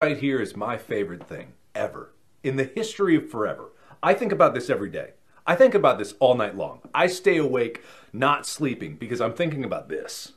right here is my favorite thing ever in the history of forever. I think about this every day. I think about this all night long. I stay awake not sleeping because I'm thinking about this.